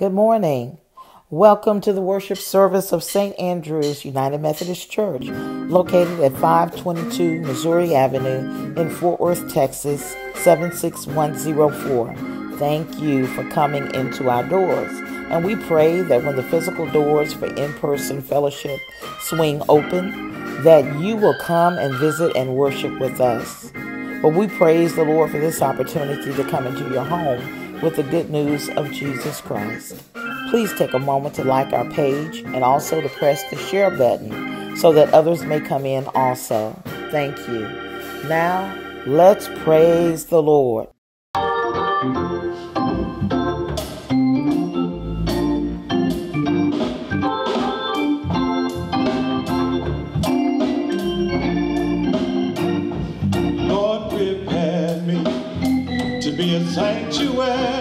Good morning. Welcome to the worship service of St. Andrew's United Methodist Church, located at 522 Missouri Avenue in Fort Worth, Texas 76104. Thank you for coming into our doors. And we pray that when the physical doors for in person fellowship swing open, that you will come and visit and worship with us. But we praise the Lord for this opportunity to come into your home with the good news of Jesus Christ. Please take a moment to like our page and also to press the share button so that others may come in also. Thank you. Now, let's praise the Lord. Where?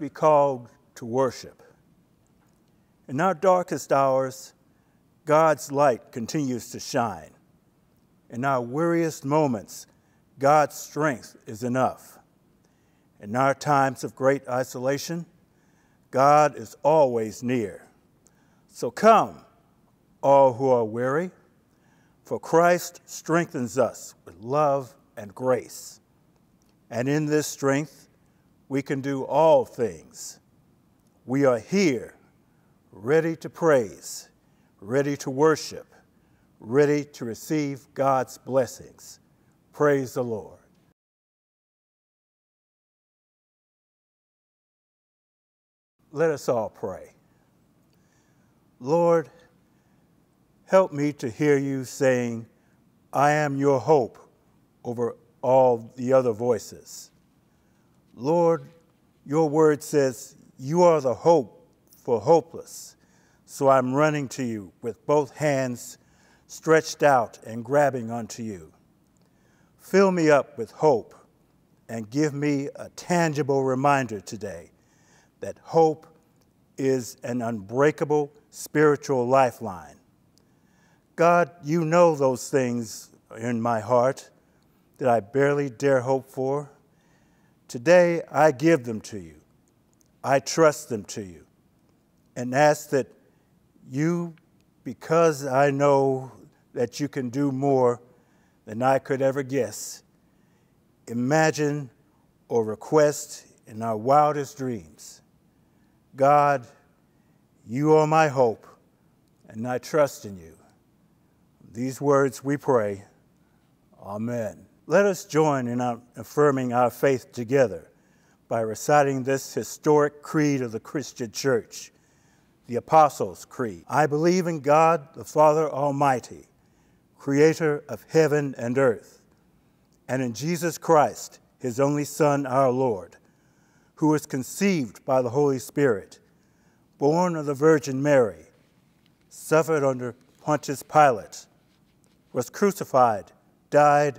Be called to worship. In our darkest hours, God's light continues to shine. In our weariest moments, God's strength is enough. In our times of great isolation, God is always near. So come, all who are weary, for Christ strengthens us with love and grace. And in this strength, we can do all things. We are here, ready to praise, ready to worship, ready to receive God's blessings. Praise the Lord. Let us all pray. Lord, help me to hear you saying, I am your hope over all the other voices. Lord, your word says, You are the hope for hopeless. So I'm running to you with both hands stretched out and grabbing onto you. Fill me up with hope and give me a tangible reminder today that hope is an unbreakable spiritual lifeline. God, you know those things in my heart that I barely dare hope for. Today, I give them to you. I trust them to you and ask that you, because I know that you can do more than I could ever guess, imagine or request in our wildest dreams. God, you are my hope, and I trust in you. These words we pray. Amen. Let us join in affirming our faith together by reciting this historic creed of the Christian Church, the Apostles' Creed. I believe in God, the Father Almighty, creator of heaven and earth, and in Jesus Christ, his only Son, our Lord, who was conceived by the Holy Spirit, born of the Virgin Mary, suffered under Pontius Pilate, was crucified, died,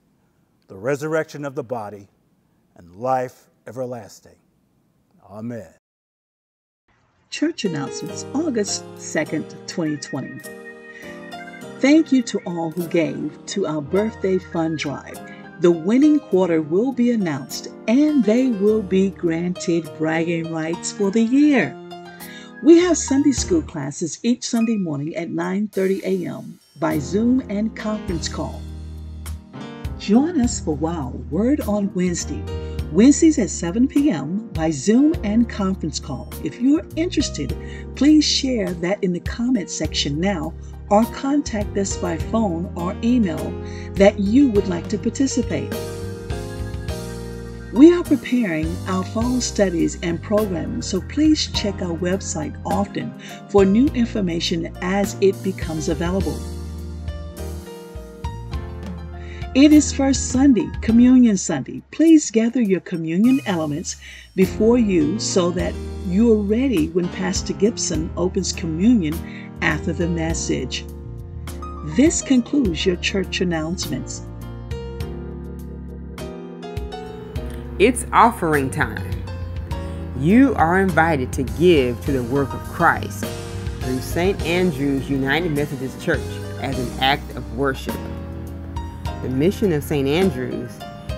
the resurrection of the body, and life everlasting. Amen. Church announcements, August 2nd, 2020. Thank you to all who gave to our birthday fund drive. The winning quarter will be announced and they will be granted bragging rights for the year. We have Sunday school classes each Sunday morning at 9:30 a.m. by Zoom and conference call. Join us for Wow Word on Wednesday Wednesdays at 7 p.m. by Zoom and conference call. If you're interested, please share that in the comment section now or contact us by phone or email that you would like to participate. We are preparing our fall studies and programming, so please check our website often for new information as it becomes available. It is First Sunday, Communion Sunday. Please gather your communion elements before you so that you are ready when Pastor Gibson opens communion after the message. This concludes your church announcements. It's offering time. You are invited to give to the work of Christ through St. Andrew's United Methodist Church as an act of worship. The mission of St. Andrews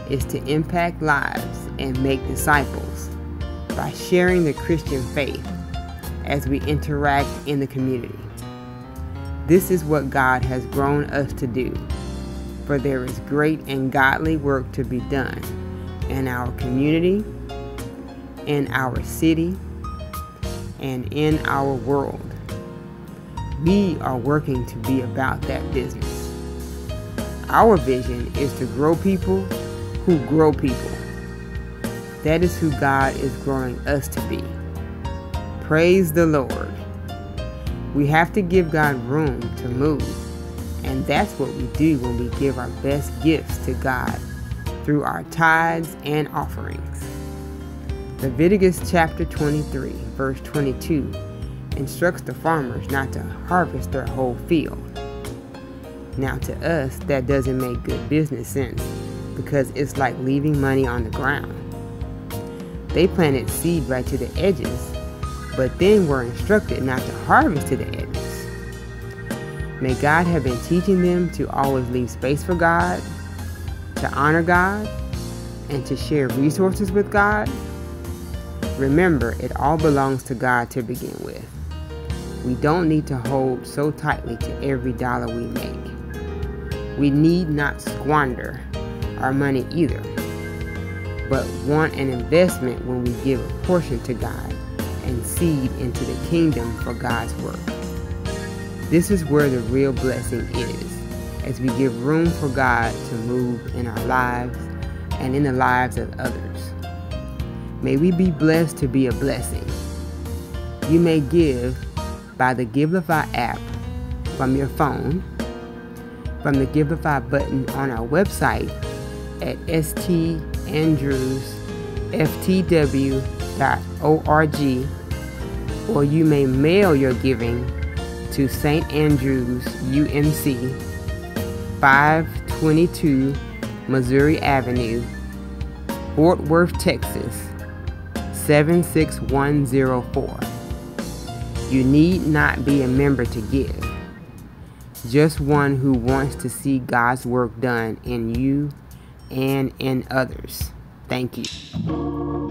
is to impact lives and make disciples by sharing the Christian faith as we interact in the community. This is what God has grown us to do, for there is great and godly work to be done in our community, in our city, and in our world. We are working to be about that business. Our vision is to grow people who grow people. That is who God is growing us to be. Praise the Lord. We have to give God room to move. And that's what we do when we give our best gifts to God through our tithes and offerings. Leviticus chapter 23, verse 22 instructs the farmers not to harvest their whole field now, to us, that doesn't make good business sense because it's like leaving money on the ground. They planted seed right to the edges, but then were instructed not to harvest to the edges. May God have been teaching them to always leave space for God, to honor God, and to share resources with God. Remember, it all belongs to God to begin with. We don't need to hold so tightly to every dollar we make. We need not squander our money either, but want an investment when we give a portion to God and seed into the kingdom for God's work. This is where the real blessing is, as we give room for God to move in our lives and in the lives of others. May we be blessed to be a blessing. You may give by the Givelify app from your phone from the Givelify button on our website at standrewsftw.org or you may mail your giving to St. Andrews UMC 522 Missouri Avenue, Fort Worth, Texas 76104. You need not be a member to give. Just one who wants to see God's work done in you and in others. Thank you.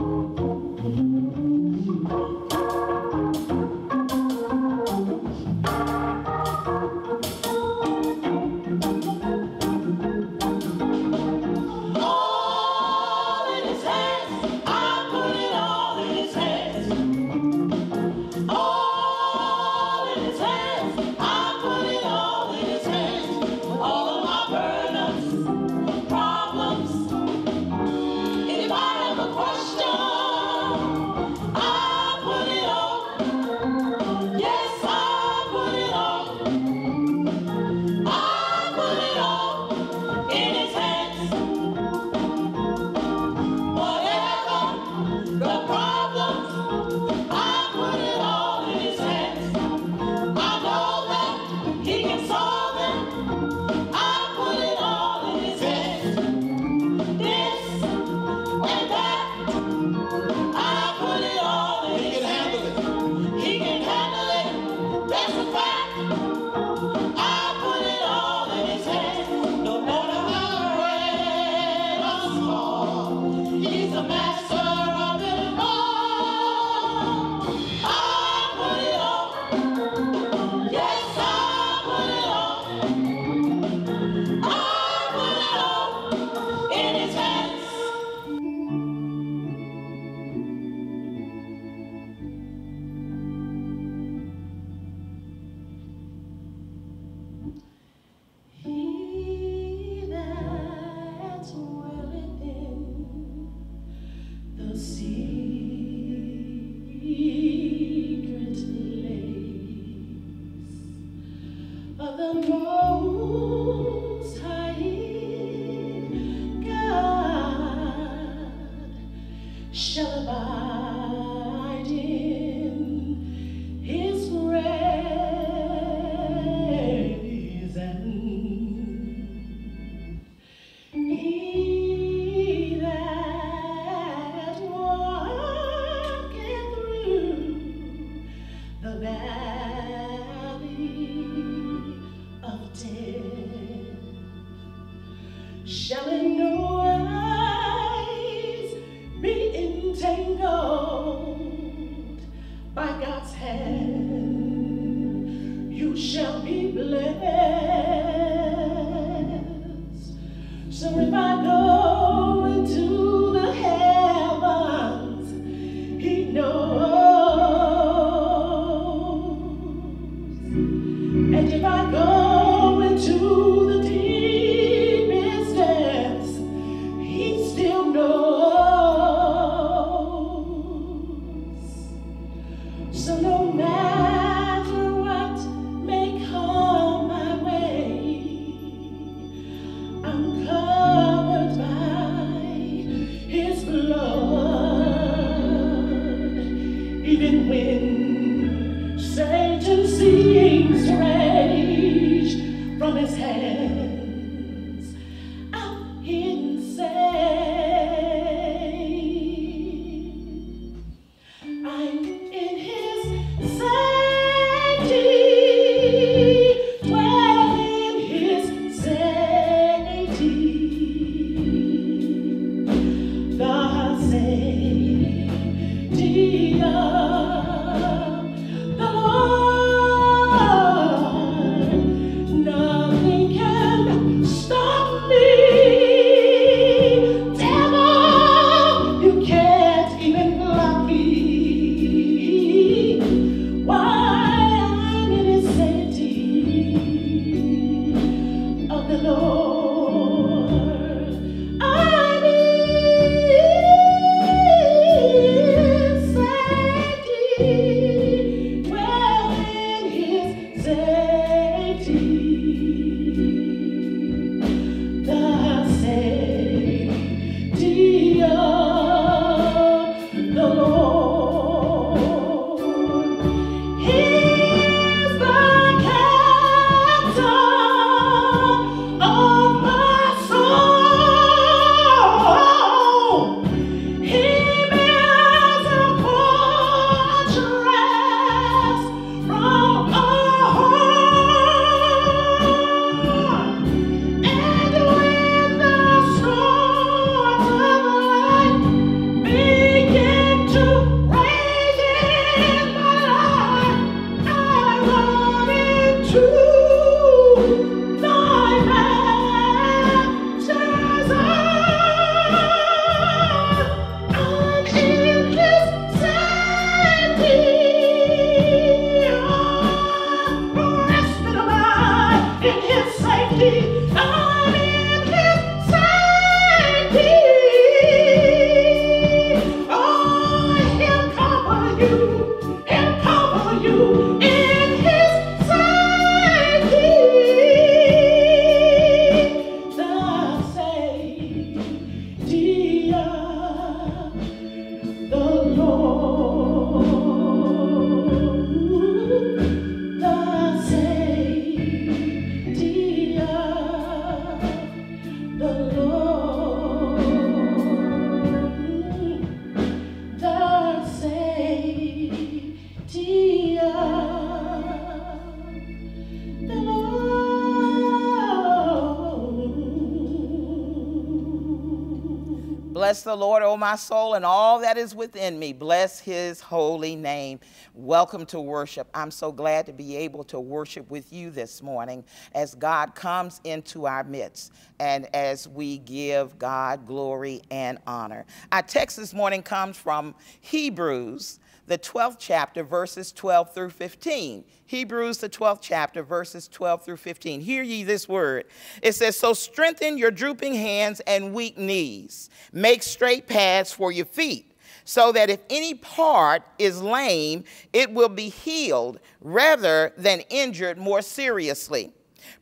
The Lord, O my soul, and all that is within me. Bless his holy name. Welcome to worship. I'm so glad to be able to worship with you this morning as God comes into our midst and as we give God glory and honor. Our text this morning comes from Hebrews the 12th chapter, verses 12 through 15. Hebrews, the 12th chapter, verses 12 through 15. Hear ye this word. It says, So strengthen your drooping hands and weak knees, make straight paths for your feet so that if any part is lame, it will be healed rather than injured more seriously.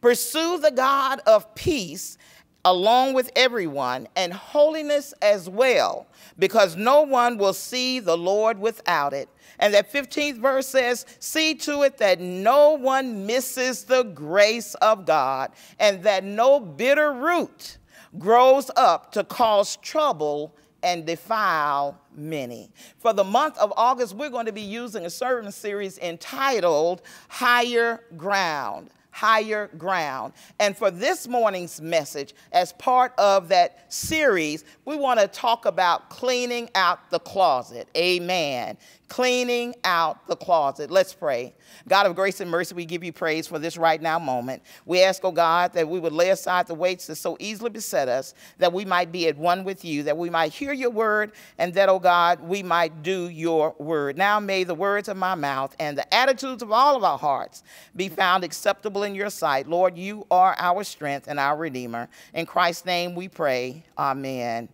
Pursue the God of peace along with everyone, and holiness as well, because no one will see the Lord without it. And that 15th verse says, See to it that no one misses the grace of God, and that no bitter root grows up to cause trouble and defile many. For the month of August, we're going to be using a sermon series entitled Higher Ground higher ground. And for this morning's message, as part of that series, we want to talk about cleaning out the closet. Amen cleaning out the closet. Let's pray. God of grace and mercy, we give you praise for this right now moment. We ask, oh God, that we would lay aside the weights that so easily beset us, that we might be at one with you, that we might hear your word, and that, oh God, we might do your word. Now may the words of my mouth and the attitudes of all of our hearts be found acceptable in your sight. Lord, you are our strength and our Redeemer. In Christ's name we pray. Amen.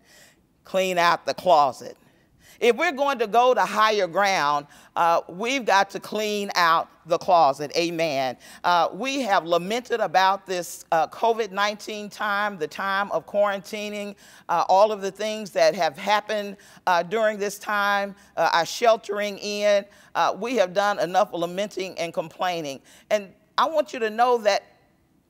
Clean out the closet. If we're going to go to higher ground, uh, we've got to clean out the closet. Amen. Uh, we have lamented about this uh, COVID 19 time, the time of quarantining, uh, all of the things that have happened uh, during this time, uh, our sheltering in. we have done enough lamenting and complaining. And I want you to know that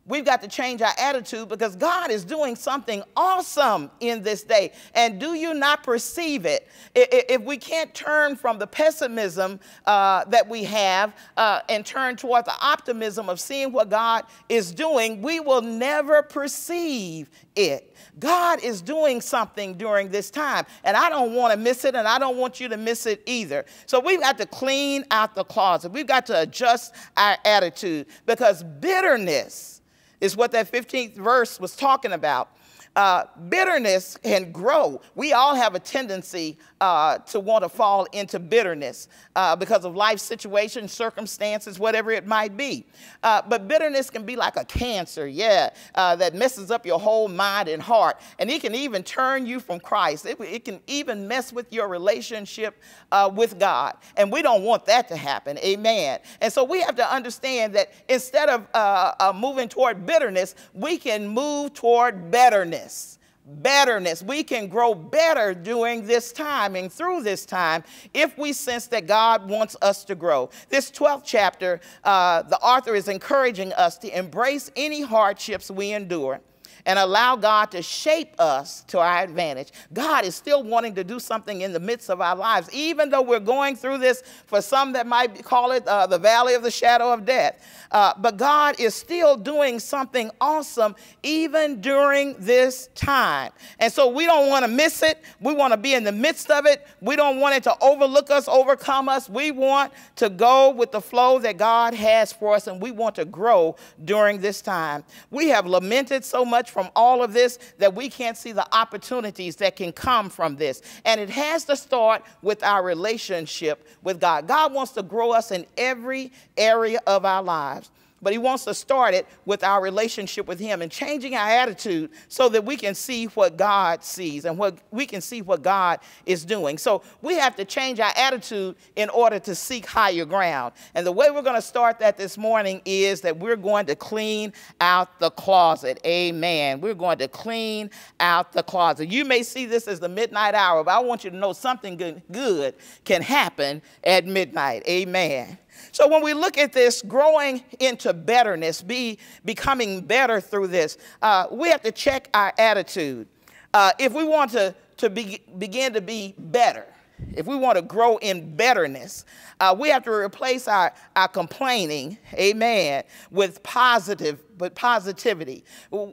We've got to change our attitude because God is doing something awesome in this day. And do you not perceive it? If we can't turn from the pessimism uh, that we have uh, and turn toward the optimism of seeing what God is doing, we will never perceive it. God is doing something during this time, and I don't want to miss it, and I don't want you to miss it either. So we've got to clean out the closet. We've got to adjust our attitude because bitterness is what that 15th verse was talking about uh, bitterness can grow. We all have a tendency uh, to want to fall into bitterness uh, because of life situations, circumstances, whatever it might be. Uh, but bitterness can be like a cancer, yeah, uh, that messes up your whole mind and heart. And it can even turn you from Christ. It, it can even mess with your relationship uh, with God. And we don't want that to happen, amen. And so we have to understand that instead of moving toward bitterness, we can move toward betterness betterness. We can grow better during this time and through this time if we sense that God wants us to grow. This 12th chapter, uh, the author is encouraging us to embrace any hardships we endure and allow God to shape us to our advantage. God is still wanting to do something in the midst of our lives, even though we're going through this, for some that might call it uh, the valley of the shadow of death. Uh, but God is still doing something awesome even during this time. And so we don't want to miss it. We want to be in the midst of it. We don't want it to overlook us, overcome us. We want to go with the flow that God has for us, and we want to grow during this time. We have lamented so much from all of this that we can't see the opportunities that can come from this. And it has to start with our relationship with God. God wants to grow us in every area of our lives. But he wants to start it with our relationship with him and changing our attitude so that we can see what God sees and what we can see what God is doing. So we have to change our attitude in order to seek higher ground. And the way we're going to start that this morning is that we're going to clean out the closet. Amen. We're going to clean out the closet. You may see this as the midnight hour, but I want you to know something good, good can happen at midnight. Amen. So when we look at this, growing into betterness, be becoming better through this, uh, we have to check our attitude. Uh, if we want to, to be, begin to be better, if we want to grow in betterness, uh, we have to replace our, our complaining, amen, with positive, but positivity.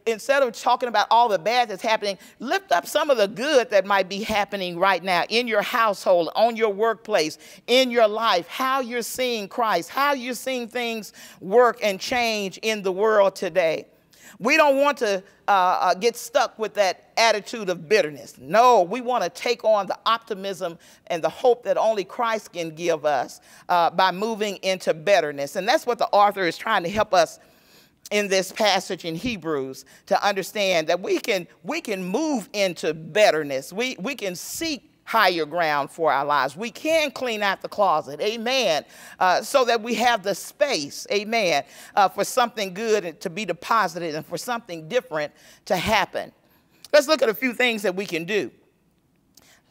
Instead of talking about all the bad that's happening, lift up some of the good that might be happening right now in your household, on your workplace, in your life, how you're seeing Christ, how you're seeing things work and change in the world today. We don't want to uh, uh, get stuck with that attitude of bitterness. No, we want to take on the optimism and the hope that only Christ can give us uh, by moving into betterness. And that's what the author is trying to help us in this passage in Hebrews to understand that we can, we can move into betterness. We, we can seek higher ground for our lives. We can clean out the closet, amen, uh, so that we have the space, amen, uh, for something good to be deposited and for something different to happen. Let's look at a few things that we can do.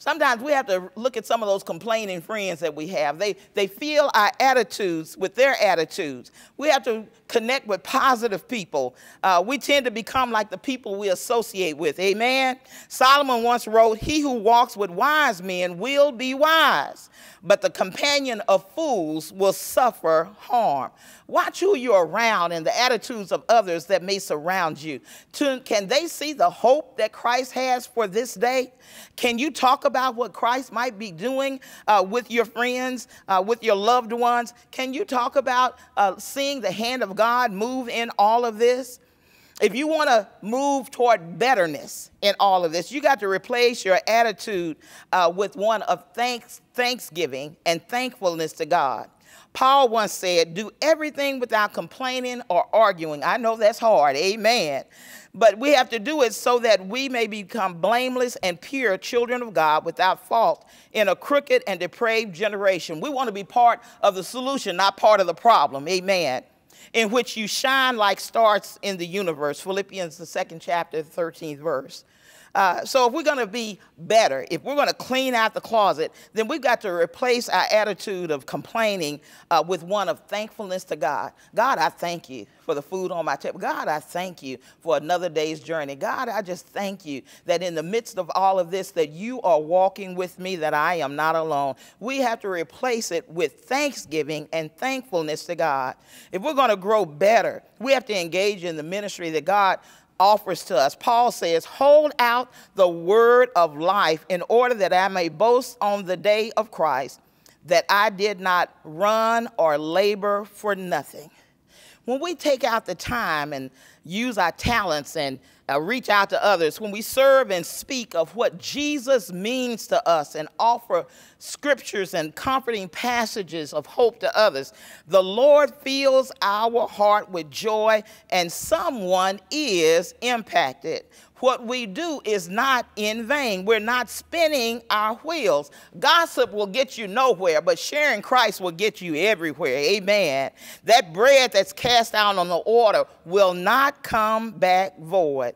Sometimes we have to look at some of those complaining friends that we have. They, they feel our attitudes with their attitudes. We have to connect with positive people. Uh, we tend to become like the people we associate with. Amen? Solomon once wrote, He who walks with wise men will be wise, but the companion of fools will suffer harm. Watch who you're around and the attitudes of others that may surround you. can they see the hope that Christ has for this day? Can you talk about what Christ might be doing uh, with your friends, uh, with your loved ones? Can you talk about uh, seeing the hand of God move in all of this? If you want to move toward betterness in all of this, you got to replace your attitude uh, with one of thanks, thanksgiving and thankfulness to God. Paul once said, Do everything without complaining or arguing. I know that's hard, amen. But we have to do it so that we may become blameless and pure children of God without fault in a crooked and depraved generation. We want to be part of the solution, not part of the problem, amen in which you shine like stars in the universe. Philippians, the second chapter, 13th verse. Uh, so if we're going to be better, if we're going to clean out the closet, then we've got to replace our attitude of complaining uh, with one of thankfulness to God. God, I thank you for the food on my table. God, I thank you for another day's journey. God, I just thank you that in the midst of all of this, that you are walking with me, that I am not alone. We have to replace it with thanksgiving and thankfulness to God. If we're going to grow better, we have to engage in the ministry that God offers to us. Paul says, Hold out the word of life in order that I may boast on the day of Christ that I did not run or labor for nothing. When we take out the time and use our talents and uh, reach out to others, when we serve and speak of what Jesus means to us and offer scriptures and comforting passages of hope to others, the Lord fills our heart with joy and someone is impacted what we do is not in vain. We're not spinning our wheels. Gossip will get you nowhere, but sharing Christ will get you everywhere. Amen. That bread that's cast out on the water will not come back void.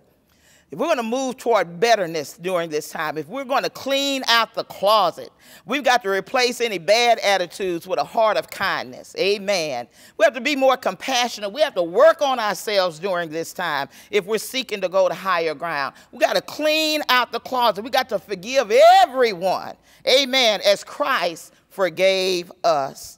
If we're going to move toward betterness during this time, if we're going to clean out the closet, we've got to replace any bad attitudes with a heart of kindness. Amen. We have to be more compassionate. We have to work on ourselves during this time if we're seeking to go to higher ground. We got to clean out the closet. We got to forgive everyone. Amen. As Christ forgave us.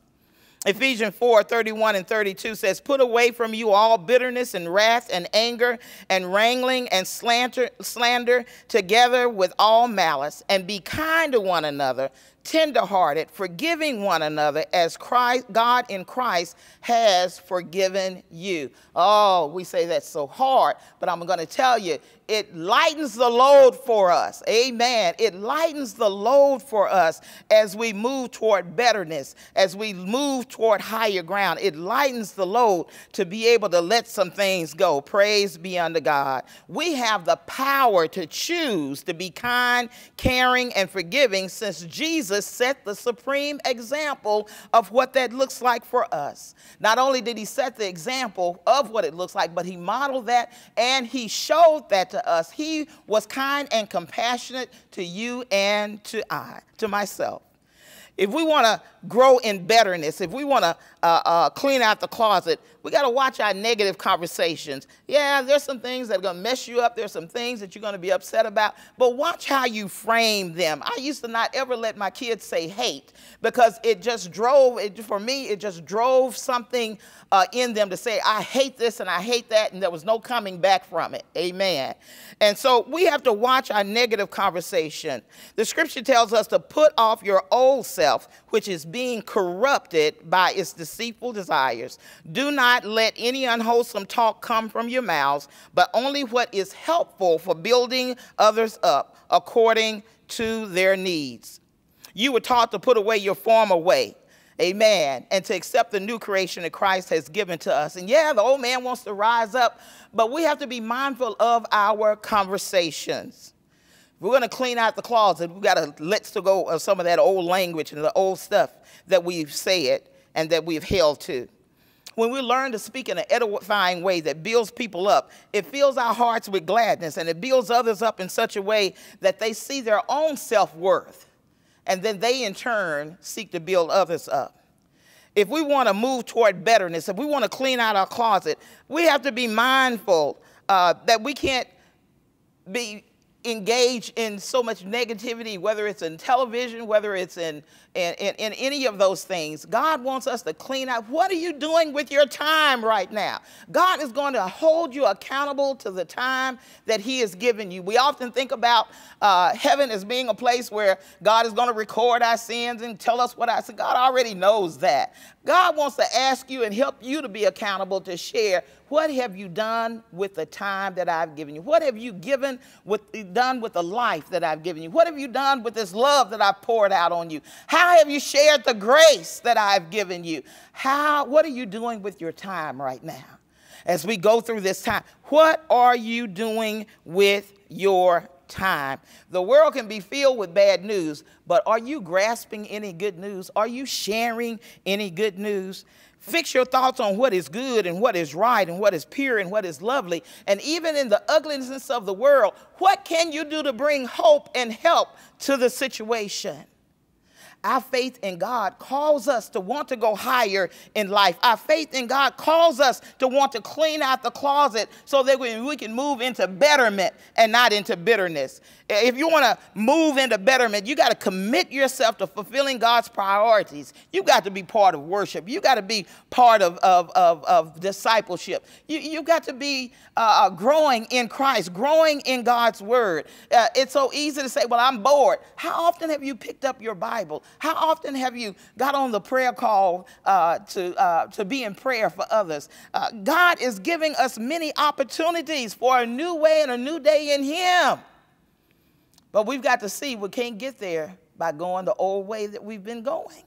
Ephesians 4 31 and 32 says, Put away from you all bitterness and wrath and anger and wrangling and slander, slander together with all malice, and be kind to one another, tenderhearted, forgiving one another as Christ, God in Christ has forgiven you. Oh, we say that's so hard, but I'm going to tell you, it lightens the load for us. Amen. It lightens the load for us as we move toward betterness, as we move toward higher ground. It lightens the load to be able to let some things go. Praise be unto God. We have the power to choose to be kind, caring, and forgiving since Jesus set the supreme example of what that looks like for us. Not only did he set the example of what it looks like, but he modeled that and he showed that to to us. He was kind and compassionate to you and to I, to myself. If we want to grow in betterness, if we want to uh, uh, clean out the closet, We got to watch our negative conversations. Yeah, there's some things that are going to mess you up. There's some things that you're going to be upset about. But watch how you frame them. I used to not ever let my kids say hate because it just drove, it, for me, it just drove something uh, in them to say, I hate this and I hate that, and there was no coming back from it. Amen. And so we have to watch our negative conversation. The scripture tells us to put off your old self, which is being corrupted by its deceitful desires. Do not let any unwholesome talk come from your mouths, but only what is helpful for building others up according to their needs. You were taught to put away your former way Amen. And to accept the new creation that Christ has given to us. And yeah, the old man wants to rise up, but we have to be mindful of our conversations. we're going to clean out the closet, we've got to let us go of some of that old language and the old stuff that we've said and that we've held to. When we learn to speak in an edifying way that builds people up, it fills our hearts with gladness and it builds others up in such a way that they see their own self worth and then they in turn seek to build others up. If we want to move toward betterness, if we want to clean out our closet, we have to be mindful uh, that we can't be engaged in so much negativity, whether it's in television, whether it's in in, in, in any of those things. God wants us to clean up. What are you doing with your time right now? God is going to hold you accountable to the time that He has given you. We often think about uh, heaven as being a place where God is going to record our sins and tell us what I said. God already knows that. God wants to ask you and help you to be accountable to share what have you done with the time that I've given you? What have you given with, done with the life that I've given you? What have you done with this love that I've poured out on you? How have you shared the grace that I've given you? How, what are you doing with your time right now? As we go through this time, what are you doing with your time? The world can be filled with bad news, but are you grasping any good news? Are you sharing any good news? Fix your thoughts on what is good and what is right and what is pure and what is lovely. And even in the ugliness of the world, what can you do to bring hope and help to the situation? Our faith in God calls us to want to go higher in life. Our faith in God calls us to want to clean out the closet so that we, we can move into betterment and not into bitterness. If you want to move into betterment, you got to commit yourself to fulfilling God's priorities. You got to be part of worship. You got to be part of, of, of, of discipleship. You, you got to be uh, uh, growing in Christ, growing in God's word. Uh, it's so easy to say, well, I'm bored. How often have you picked up your Bible? How often have you got on the prayer call uh, to, uh, to be in prayer for others? Uh, God is giving us many opportunities for a new way and a new day in Him. But we've got to see we can't get there by going the old way that we've been going.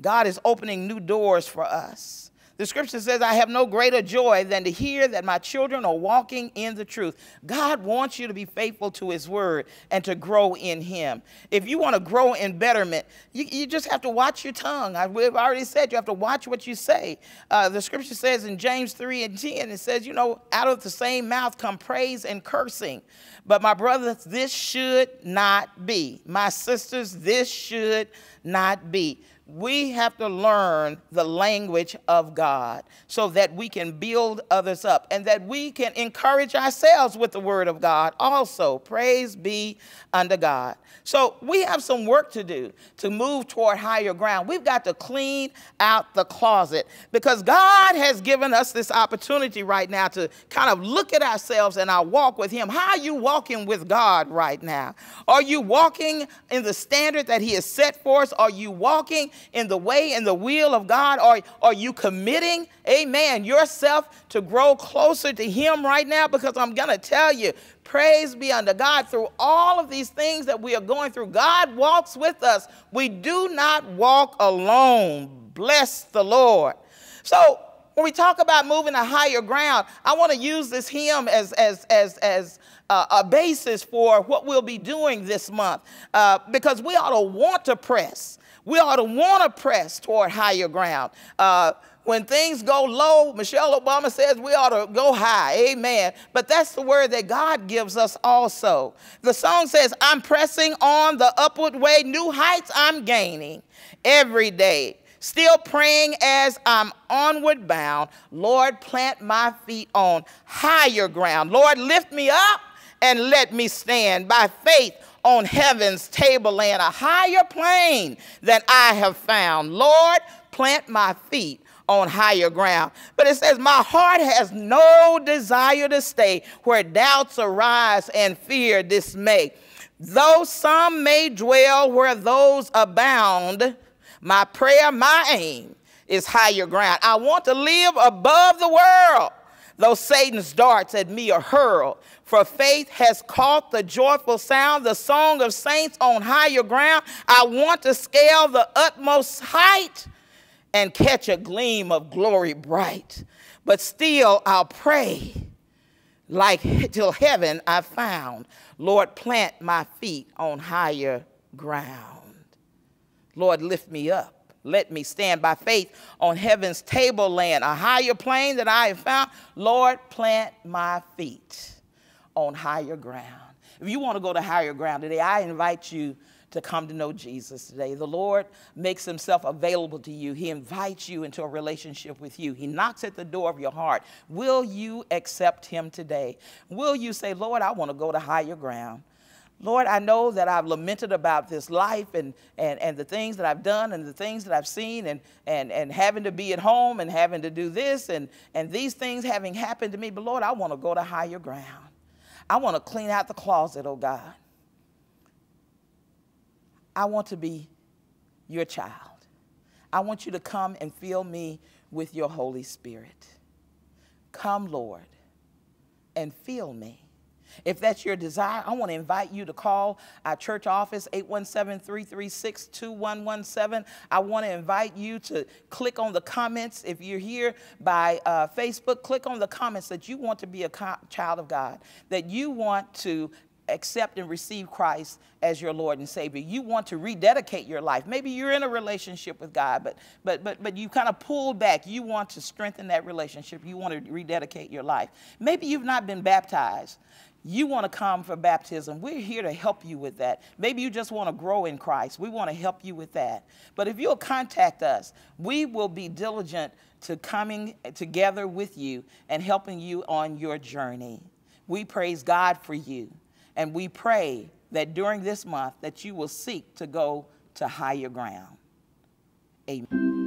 God is opening new doors for us. The scripture says, I have no greater joy than to hear that my children are walking in the truth. God wants you to be faithful to his word and to grow in him. If you want to grow in betterment, you, you just have to watch your tongue. I, we've already said you have to watch what you say. Uh, the scripture says in James 3 and 10, it says, you know, out of the same mouth come praise and cursing. But my brothers, this should not be. My sisters, this should not be we have to learn the language of God so that we can build others up and that we can encourage ourselves with the word of God also. Praise be unto God. So we have some work to do to move toward higher ground. We've got to clean out the closet because God has given us this opportunity right now to kind of look at ourselves and our walk with Him. How are you walking with God right now? Are you walking in the standard that He has set for us? Are you walking in the way and the will of God? Are, are you committing, amen, yourself to grow closer to Him right now? Because I'm going to tell you, praise be unto God through all of these things that we are going through. God walks with us. We do not walk alone. Bless the Lord. So, when we talk about moving to higher ground, I want to use this hymn as, as, as, as uh, a basis for what we'll be doing this month uh, because we ought to want to press. We ought to want to press toward higher ground. Uh, when things go low, Michelle Obama says we ought to go high. Amen. But that's the word that God gives us also. The song says, I'm pressing on the upward way, new heights I'm gaining every day. Still praying as I'm onward bound. Lord, plant my feet on higher ground. Lord, lift me up and let me stand by faith on heaven's tableland, a higher plane than I have found. Lord, plant my feet on higher ground. But it says, My heart has no desire to stay where doubts arise and fear dismay. Though some may dwell where those abound, my prayer, my aim is higher ground. I want to live above the world, though Satan's darts at me are hurled. For faith has caught the joyful sound, the song of saints on higher ground. I want to scale the utmost height and catch a gleam of glory bright. But still I'll pray like till heaven I found. Lord, plant my feet on higher ground. Lord, lift me up. Let me stand by faith on heaven's tableland, a higher plane that I have found. Lord, plant my feet on higher ground. If you want to go to higher ground today, I invite you to come to know Jesus today. The Lord makes himself available to you. He invites you into a relationship with you. He knocks at the door of your heart. Will you accept him today? Will you say, Lord, I want to go to higher ground? Lord, I know that I've lamented about this life and, and, and the things that I've done and the things that I've seen and, and, and having to be at home and having to do this and, and these things having happened to me. But Lord, I want to go to higher ground. I want to clean out the closet, oh God. I want to be your child. I want you to come and fill me with your Holy Spirit. Come, Lord, and fill me. If that's your desire, I want to invite you to call our church office, 817-336-2117. I want to invite you to click on the comments. If you're here by uh, Facebook, click on the comments that you want to be a child of God, that you want to accept and receive Christ as your Lord and Savior. You want to rededicate your life. Maybe you're in a relationship with God, but but but but you kind of pulled back. You want to strengthen that relationship. You want to rededicate your life. Maybe you've not been baptized. You want to come for baptism. We're here to help you with that. Maybe you just want to grow in Christ. We want to help you with that. But if you'll contact us, we will be diligent to coming together with you and helping you on your journey. We praise God for you. And we pray that during this month that you will seek to go to higher ground. Amen.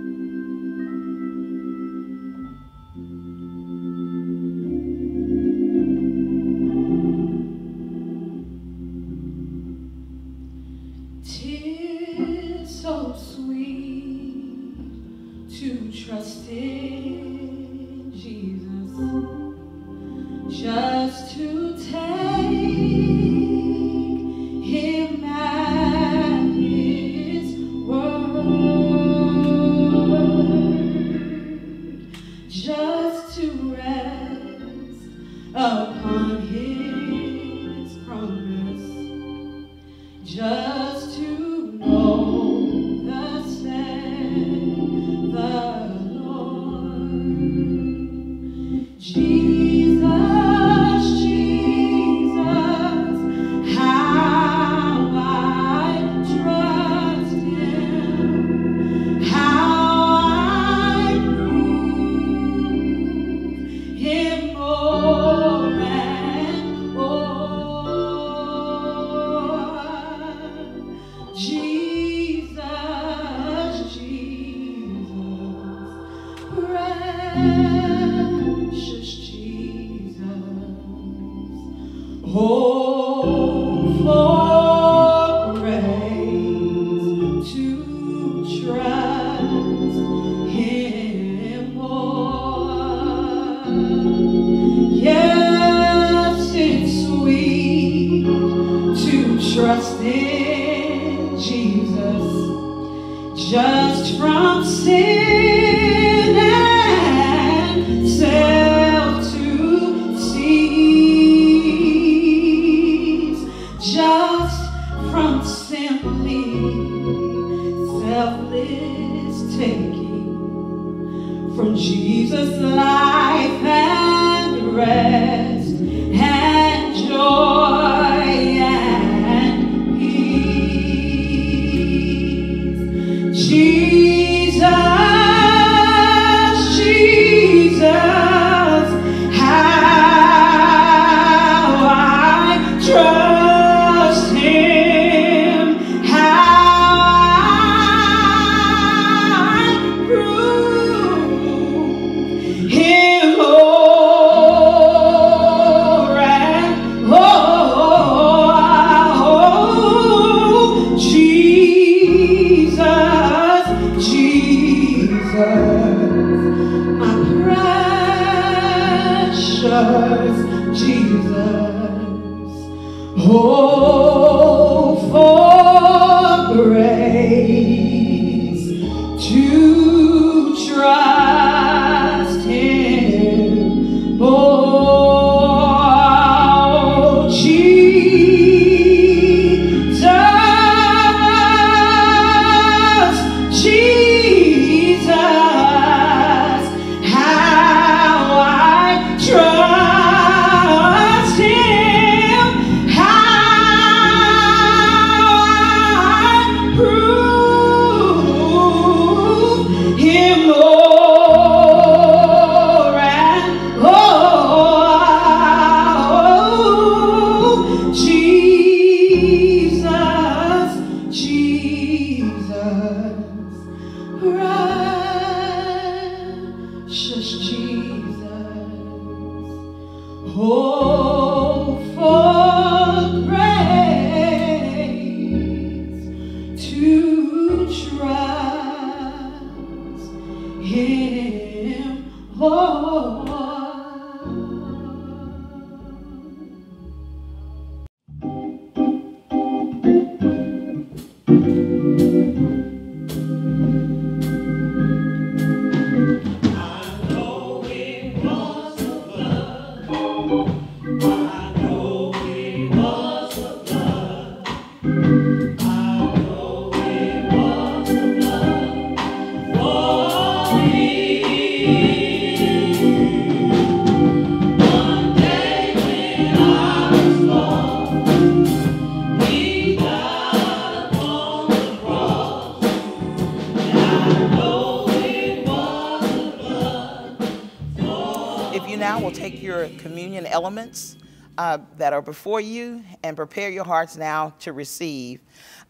Elements uh, that are before you and prepare your hearts now to receive.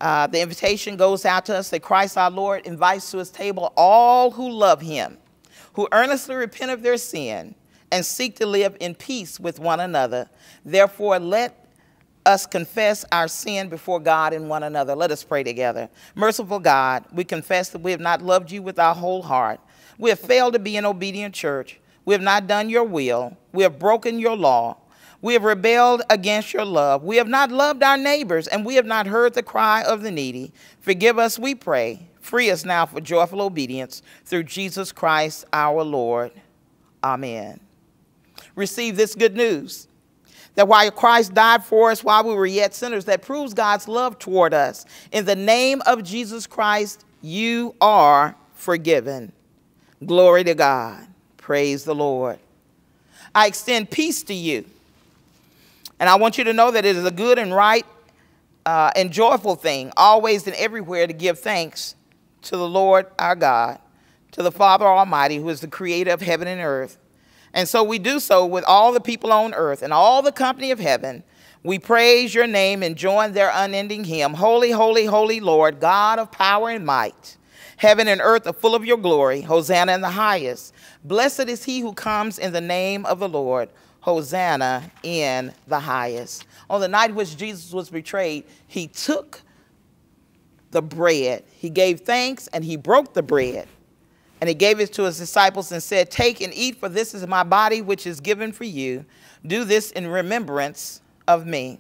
Uh, the invitation goes out to us that Christ our Lord invites to his table all who love him, who earnestly repent of their sin and seek to live in peace with one another. Therefore, let us confess our sin before God and one another. Let us pray together. Merciful God, we confess that we have not loved you with our whole heart. We have failed to be an obedient church. We have not done your will. We have broken your law. We have rebelled against your love. We have not loved our neighbors, and we have not heard the cry of the needy. Forgive us, we pray. Free us now for joyful obedience through Jesus Christ our Lord. Amen. Receive this good news that while Christ died for us while we were yet sinners, that proves God's love toward us. In the name of Jesus Christ, you are forgiven. Glory to God. Praise the Lord. I extend peace to you. And I want you to know that it is a good and right uh, and joyful thing, always and everywhere, to give thanks to the Lord our God, to the Father Almighty, who is the creator of heaven and earth. And so we do so with all the people on earth and all the company of heaven. We praise your name and join their unending hymn Holy, holy, holy Lord, God of power and might. Heaven and earth are full of your glory. Hosanna in the highest. Blessed is he who comes in the name of the Lord. Hosanna in the highest. On the night which Jesus was betrayed, he took the bread. He gave thanks and he broke the bread. And he gave it to his disciples and said, Take and eat, for this is my body which is given for you. Do this in remembrance of me.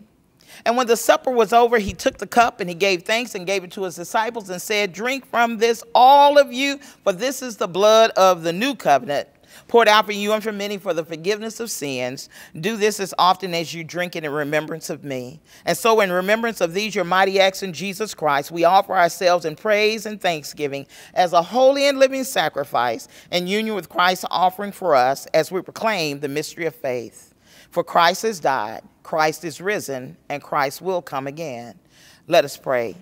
And when the supper was over, he took the cup and he gave thanks and gave it to his disciples and said, Drink from this, all of you, for this is the blood of the new covenant, poured out for you and for many for the forgiveness of sins. Do this as often as you drink it in remembrance of me. And so, in remembrance of these, your mighty acts in Jesus Christ, we offer ourselves in praise and thanksgiving as a holy and living sacrifice in union with Christ's offering for us as we proclaim the mystery of faith. For Christ has died Christ is risen, and Christ will come again. Let us pray.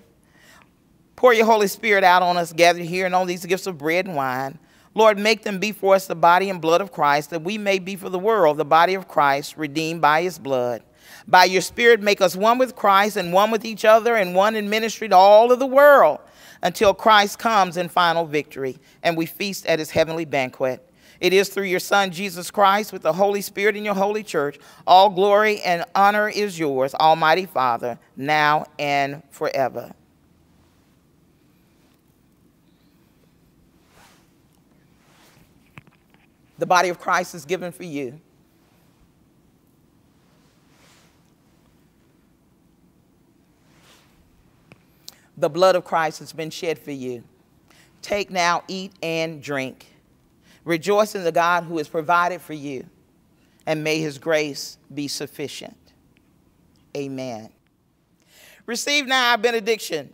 Pour your Holy Spirit out on us gathered here and on these gifts of bread and wine. Lord, make them be for us the body and blood of Christ, that we may be for the world the body of Christ, redeemed by his blood. By your Spirit, make us one with Christ and one with each other and one in ministry to all of the world until Christ comes in final victory and we feast at his heavenly banquet. It is through your Son, Jesus Christ, with the Holy Spirit in your holy church. All glory and honor is yours, Almighty Father, now and forever. The body of Christ is given for you. The blood of Christ has been shed for you. Take now, eat and drink. Rejoice in the God who has provided for you, and may his grace be sufficient. Amen. Receive now our benediction.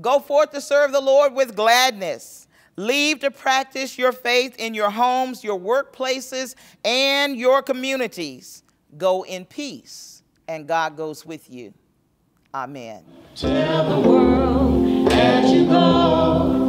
Go forth to serve the Lord with gladness. Leave to practice your faith in your homes, your workplaces, and your communities. Go in peace, and God goes with you. Amen. Tell the world as you go.